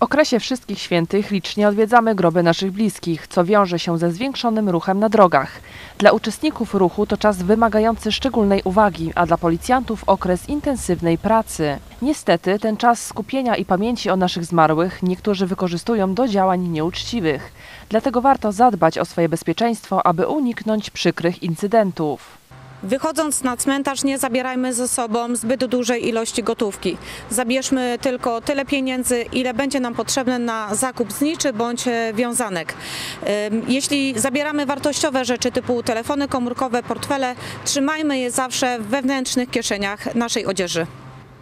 okresie Wszystkich Świętych licznie odwiedzamy groby naszych bliskich, co wiąże się ze zwiększonym ruchem na drogach. Dla uczestników ruchu to czas wymagający szczególnej uwagi, a dla policjantów okres intensywnej pracy. Niestety ten czas skupienia i pamięci o naszych zmarłych niektórzy wykorzystują do działań nieuczciwych. Dlatego warto zadbać o swoje bezpieczeństwo, aby uniknąć przykrych incydentów. Wychodząc na cmentarz nie zabierajmy ze sobą zbyt dużej ilości gotówki. Zabierzmy tylko tyle pieniędzy, ile będzie nam potrzebne na zakup zniczy bądź e, wiązanek. Jeśli zabieramy wartościowe rzeczy typu telefony komórkowe, portfele, trzymajmy je zawsze w wewnętrznych kieszeniach naszej odzieży.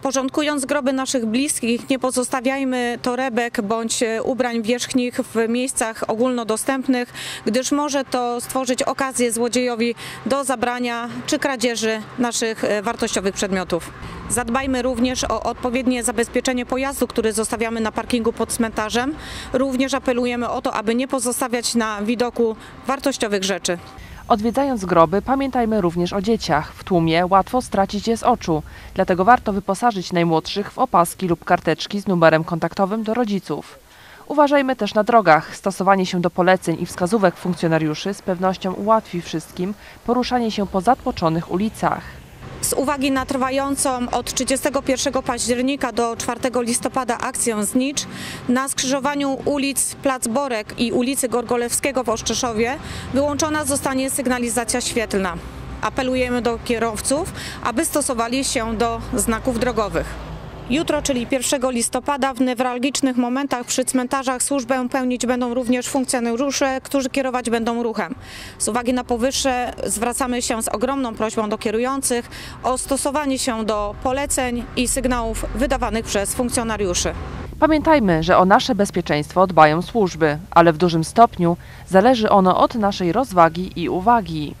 Porządkując groby naszych bliskich, nie pozostawiajmy torebek bądź e, ubrań wierzchnich w miejscach ogólnodostępnych, gdyż może to stworzyć okazję złodziejowi do zabrania czy kradzieży naszych e, wartościowych przedmiotów. Zadbajmy również o odpowiednie zabezpieczenie pojazdu, który zostawiamy na parkingu pod cmentarzem. Również apelujemy o to, aby nie pozostawiać na widoku wartościowych rzeczy. Odwiedzając groby, pamiętajmy również o dzieciach. W tłumie łatwo stracić je z oczu, dlatego warto wyposażyć najmłodszych w opaski lub karteczki z numerem kontaktowym do rodziców. Uważajmy też na drogach. Stosowanie się do poleceń i wskazówek funkcjonariuszy z pewnością ułatwi wszystkim poruszanie się po zatłoczonych ulicach. Z uwagi na trwającą od 31 października do 4 listopada akcję Znicz, na skrzyżowaniu ulic Plac Borek i ulicy Gorgolewskiego w Oszczeszowie wyłączona zostanie sygnalizacja świetlna. Apelujemy do kierowców, aby stosowali się do znaków drogowych. Jutro, czyli 1 listopada, w newralgicznych momentach przy cmentarzach służbę pełnić będą również funkcjonariusze, którzy kierować będą ruchem. Z uwagi na powyższe zwracamy się z ogromną prośbą do kierujących o stosowanie się do poleceń i sygnałów wydawanych przez funkcjonariuszy. Pamiętajmy, że o nasze bezpieczeństwo dbają służby, ale w dużym stopniu zależy ono od naszej rozwagi i uwagi.